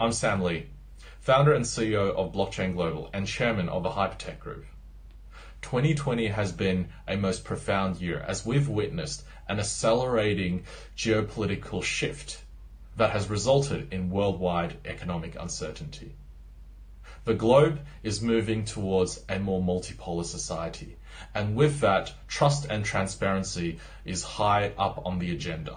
I'm Sam Lee, founder and CEO of Blockchain Global and chairman of the Hypertech Group. 2020 has been a most profound year as we've witnessed an accelerating geopolitical shift that has resulted in worldwide economic uncertainty. The globe is moving towards a more multipolar society, and with that, trust and transparency is high up on the agenda.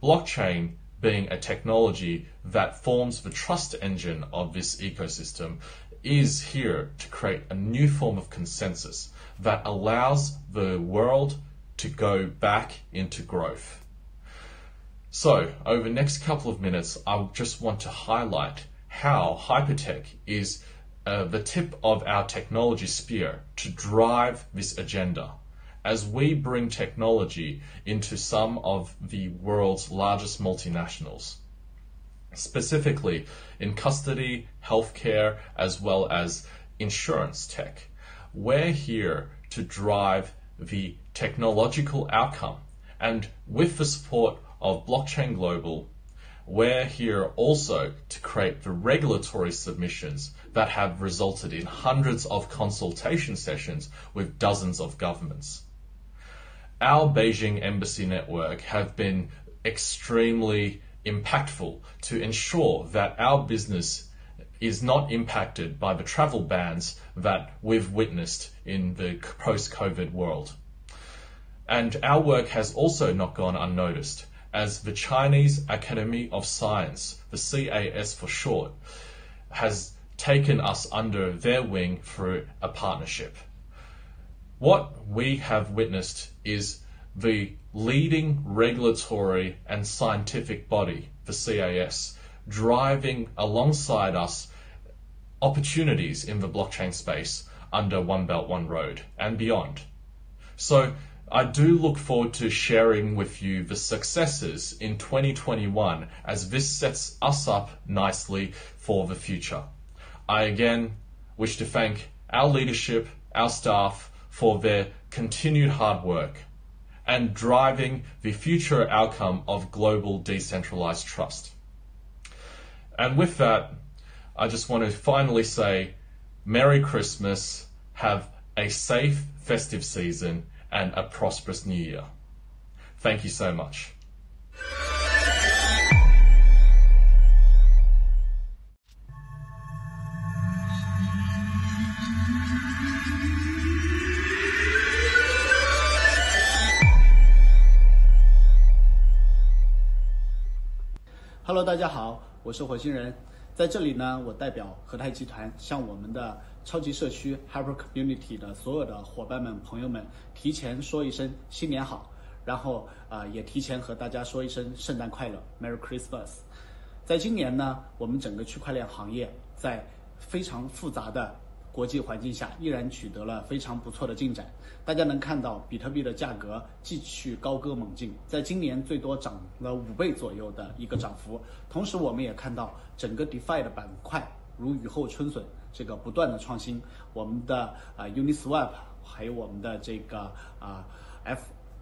Blockchain being a technology that forms the trust engine of this ecosystem is here to create a new form of consensus that allows the world to go back into growth. So, over the next couple of minutes, I just want to highlight how Hypertech is uh, the tip of our technology spear to drive this agenda as we bring technology into some of the world's largest multinationals. Specifically in custody, healthcare, as well as insurance tech. We're here to drive the technological outcome. And with the support of Blockchain Global, we're here also to create the regulatory submissions that have resulted in hundreds of consultation sessions with dozens of governments our Beijing embassy network have been extremely impactful to ensure that our business is not impacted by the travel bans that we've witnessed in the post-COVID world. And our work has also not gone unnoticed as the Chinese Academy of Science, the CAS for short, has taken us under their wing through a partnership. What we have witnessed is the leading regulatory and scientific body, the CAS, driving alongside us opportunities in the blockchain space under One Belt One Road and beyond. So I do look forward to sharing with you the successes in 2021 as this sets us up nicely for the future. I again wish to thank our leadership, our staff, for their continued hard work and driving the future outcome of global decentralized trust. And with that, I just want to finally say Merry Christmas, have a safe festive season, and a prosperous new year. Thank you so much. Hello，大家好，我是火星人，在这里呢，我代表和泰集团向我们的超级社区 Hyper Community 的所有的伙伴们、朋友们提前说一声新年好，然后啊、也提前和大家说一声圣诞快乐，Merry Christmas。在今年呢，我们整个区块链行业在非常复杂的国际环境下，依然取得了非常不错的进展。大家能看到，比特币的价格继续高歌猛进，在今年最多涨了五倍左右的一个涨幅。同时，我们也看到整个 DeFi 的板块如雨后春笋，这个不断的创新。我们的啊 Uniswap，还有我们的这个啊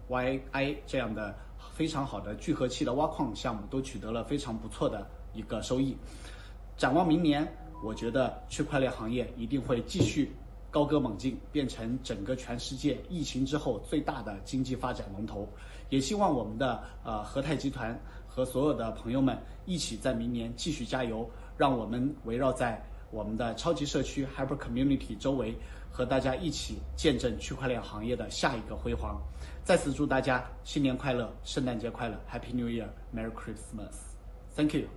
FYI 这样的非常好的聚合器的挖矿项目，都取得了非常不错的一个收益。展望明年。我觉得区块链行业一定会继续高歌猛进，变成整个全世界疫情之后最大的经济发展龙头。也希望我们的呃和泰集团和所有的朋友们一起在明年继续加油，让我们围绕在我们的超级社区 Hyper Community 周围，和大家一起见证区块链行业的下一个辉煌。再次祝大家新年快乐，圣诞节快乐，Happy New Year，Merry Christmas，Thank you。